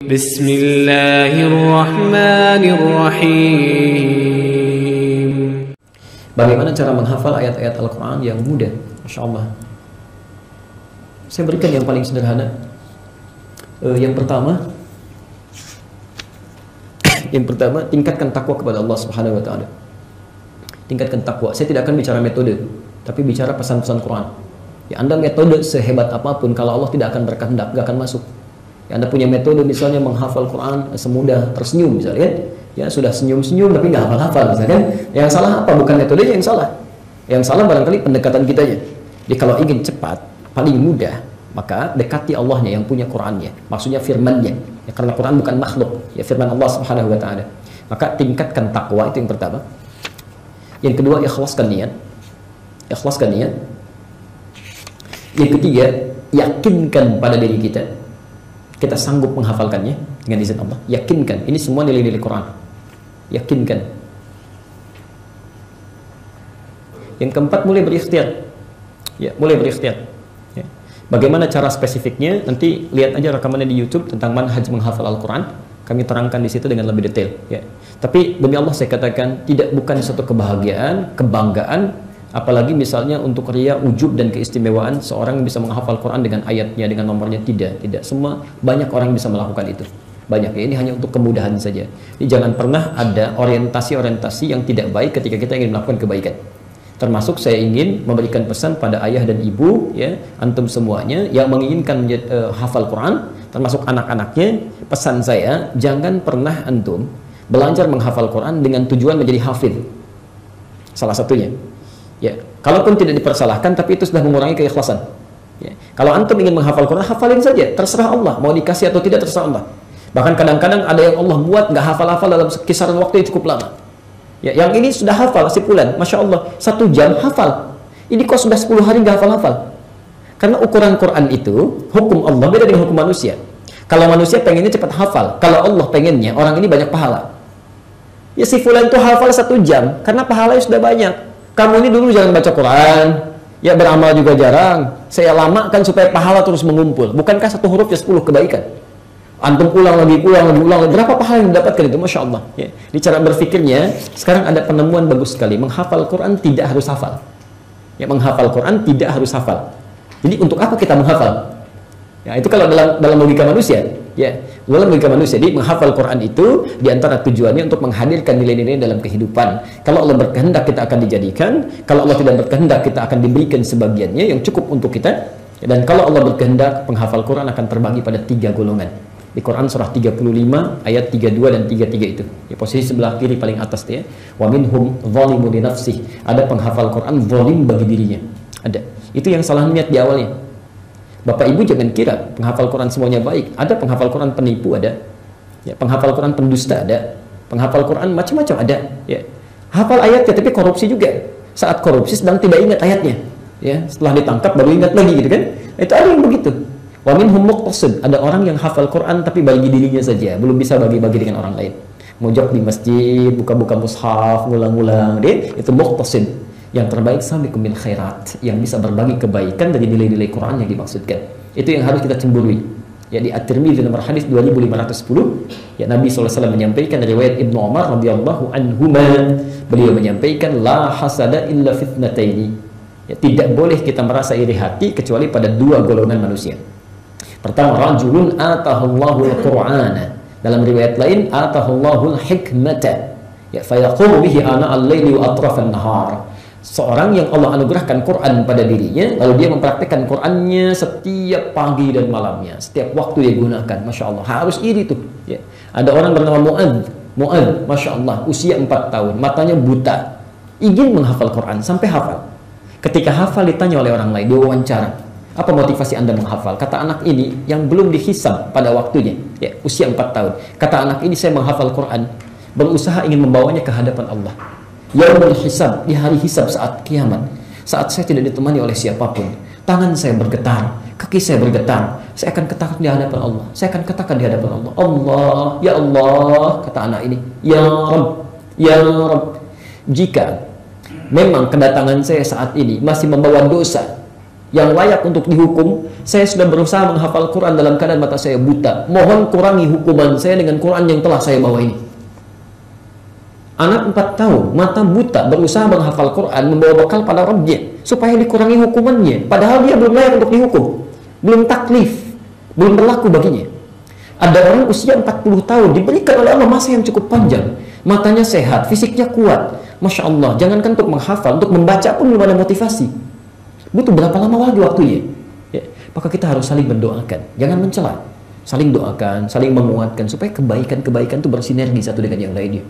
بسم الله الرحمن الرحيم Bagaimana cara menghafal ayat-ayat Al-Quran yang mudah? Masya Allah. Saya berikan yang paling sederhana. Eh, yang pertama, yang pertama tingkatkan takwa kepada Allah Subhanahu Wa Taala. Tingkatkan takwa. Saya tidak akan bicara metode, tapi bicara pesan-pesan Quran. Ya, anda metode sehebat apapun, kalau Allah tidak akan berkehendak, gak akan masuk. Ya, anda punya metode misalnya menghafal Quran semudah tersenyum misalnya kan? ya sudah senyum-senyum tapi nggak hafal-hafal misalkan yang salah apa? Bukan metodenya yang salah. Yang salah barangkali pendekatan kitanya. Jadi kalau ingin cepat paling mudah maka dekati Allahnya yang punya Qurannya maksudnya firmannya. Ya, karena Quran bukan makhluk ya firman Allah subhanahu wa ta'ala. Maka tingkatkan takwa itu yang pertama. Yang kedua ikhlaskan niat. Ikhlaskan niat. Yang ketiga yakinkan pada diri kita kita sanggup menghafalkannya dengan izin Allah. Yakinkan ini semua nilai-nilai Quran. Yakinkan. Yang keempat mulai berikhtiar. Ya mulai berikhtiar. Ya. bagaimana cara spesifiknya? Nanti lihat aja rekamannya di YouTube tentang manhaj menghafal Al-Quran. Kami terangkan di situ dengan lebih detail. Ya. Tapi demi Allah saya katakan tidak bukan satu kebahagiaan kebanggaan apalagi misalnya untuk ria ujub dan keistimewaan seorang bisa menghafal Quran dengan ayatnya dengan nomornya tidak tidak. Semua banyak orang bisa melakukan itu. Banyak. Ya ini hanya untuk kemudahan saja. Jadi jangan pernah ada orientasi-orientasi yang tidak baik ketika kita ingin melakukan kebaikan. Termasuk saya ingin memberikan pesan pada ayah dan ibu ya antum semuanya yang menginginkan uh, hafal Quran termasuk anak-anaknya pesan saya jangan pernah antum belajar menghafal Quran dengan tujuan menjadi hafid salah satunya ya kalaupun tidak dipersalahkan tapi itu sudah mengurangi keikhlasan ya. kalau antum ingin menghafal Quran hafalin saja terserah Allah mau dikasih atau tidak terserah Allah Bahkan kadang-kadang ada yang Allah buat nggak hafal-hafal dalam kisaran waktu yang cukup lama. Ya, yang ini sudah hafal si bulan, masya Allah satu jam hafal. Ini kok sudah 10 hari nggak hafal-hafal? Karena ukuran Quran itu hukum Allah beda dengan hukum manusia. Kalau manusia pengennya cepat hafal, kalau Allah pengennya orang ini banyak pahala. Ya si fulan itu hafal satu jam karena pahalanya sudah banyak. Kamu ini dulu jangan baca Quran, ya beramal juga jarang. Saya lamakan supaya pahala terus mengumpul. Bukankah satu huruf ya 10 kebaikan? antum ulang lagi, ulang lagi, ulang lagi. Berapa pahala yang didapatkan itu? Masya Allah. Ya. Di cara berpikirnya, sekarang ada penemuan bagus sekali. Menghafal Quran tidak harus hafal. Ya, menghafal Quran tidak harus hafal. Jadi untuk apa kita menghafal? Ya, itu kalau dalam dalam logika manusia, ya, dalam logika manusia. Jadi menghafal Quran itu di antara tujuannya untuk menghadirkan nilai-nilai dalam kehidupan. Kalau Allah berkehendak kita akan dijadikan, kalau Allah tidak berkehendak kita akan diberikan sebagiannya yang cukup untuk kita. Dan kalau Allah berkehendak, penghafal Quran akan terbagi pada tiga golongan di Quran surah 35 ayat 32 dan 33 itu. Di posisi sebelah kiri paling atas ya. Wa minhum zalimu li nafsih. Ada penghafal Quran zalim bagi dirinya. Ada. Itu yang salah niat di awalnya. Bapak Ibu jangan kira penghafal Quran semuanya baik. Ada penghafal Quran penipu ada. Ya, penghafal Quran pendusta ada. Penghafal Quran macam-macam ada, ya. Hafal ayatnya tapi korupsi juga. Saat korupsi sedang tidak ingat ayatnya. Ya, setelah ditangkap baru ingat lagi gitu kan. Itu ada yang begitu. Wa minhum muqtasid, ada orang yang hafal Quran tapi bagi dirinya saja, belum bisa bagi-bagi dengan orang lain. Mojok di masjid, buka-buka mushaf, ngulang-ngulang, itu muqtasid. Yang terbaik sampai kemil khairat, yang bisa berbagi kebaikan dari nilai-nilai Quran yang dimaksudkan. Itu yang harus kita cemburui. Ya di At-Tirmidzi nomor hadis 2510, ya Nabi SAW menyampaikan riwayat Ibnu Umar radhiyallahu anhuma, beliau menyampaikan la hasada illa fitnataini. Ya, tidak boleh kita merasa iri hati kecuali pada dua golongan manusia. Pertama, rajulun atahullahu al-Qur'ana. Dalam riwayat lain, atahullahu al-hikmata. Ya, fayaqulu bihi ana al-laili wa atrafan nahar. Seorang yang Allah anugerahkan Quran pada dirinya, lalu dia mempraktikkan Qurannya setiap pagi dan malamnya, setiap waktu dia gunakan. Masya Allah, harus iri tuh. Ya. Ada orang bernama Mu'ad. Mu'ad, Masya Allah, usia 4 tahun, matanya buta. Ingin menghafal Quran, sampai hafal. Ketika hafal ditanya oleh orang lain, dia wawancara apa motivasi Anda menghafal? Kata anak ini yang belum dihisab pada waktunya, ya, usia 4 tahun. Kata anak ini saya menghafal Quran, berusaha ingin membawanya ke hadapan Allah. Yaumul hisab, di hari hisab saat kiamat. Saat saya tidak ditemani oleh siapa pun, tangan saya bergetar, kaki saya bergetar. Saya akan katakan di hadapan Allah. Saya akan katakan di hadapan Allah. Allah, ya Allah, kata anak ini. Ya Rabb, ya Rabb. Jika memang kedatangan saya saat ini masih membawa dosa yang layak untuk dihukum, saya sudah berusaha menghafal Quran dalam keadaan mata saya buta. Mohon kurangi hukuman saya dengan Quran yang telah saya bawa ini. Anak 4 tahun, mata buta, berusaha menghafal Quran, membawa bekal pada Rabbnya, supaya dikurangi hukumannya. Padahal dia belum layak untuk dihukum. Belum taklif, belum berlaku baginya. Ada orang usia 40 tahun, diberikan oleh Allah masa yang cukup panjang. Matanya sehat, fisiknya kuat. Masya Allah, jangankan untuk menghafal, untuk membaca pun belum ada motivasi. Butuh berapa lama lagi waktunya? Ya, maka kita harus saling mendoakan, jangan mencela. Saling doakan, saling menguatkan, supaya kebaikan-kebaikan itu bersinergi satu dengan yang lainnya.